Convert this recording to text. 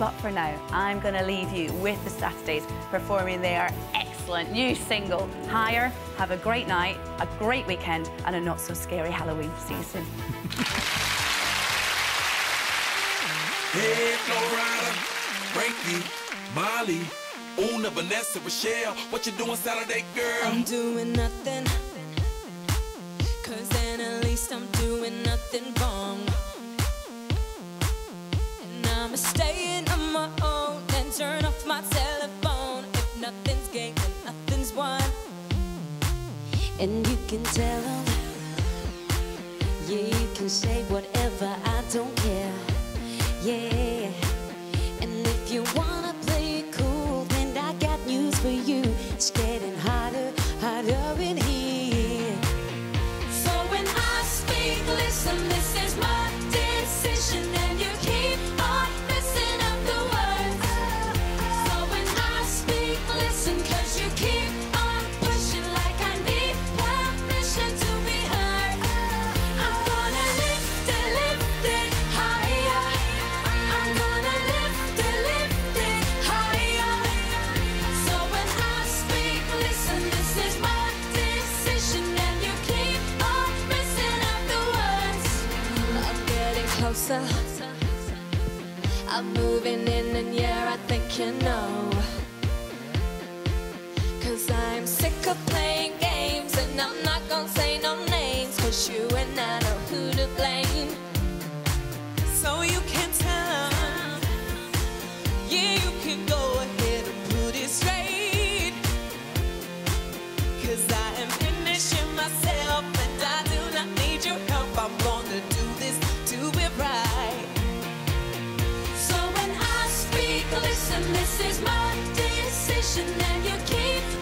But for now, I'm going to leave you with the Saturdays performing their excellent new single, Higher. Have a great night, a great weekend, and a not so scary Halloween. season. Hey, Flo Rida, Frankie, Mollie, Una, Vanessa, Rochelle, what you doing Saturday, girl? I'm doing nothing. Cause then at least I'm doing nothing wrong. Telephone. If nothing's gained, then nothing's won. And you can tell them, yeah, you can say whatever, I don't care. Yeah. And if you wanna play it cool, then I got news for you. It's getting harder, harder in here. So when I speak, listen, closer. I'm moving in, and yeah, I think you know. Cause I'm sick of playing games, and I'm not gonna and this is my decision, and you keep.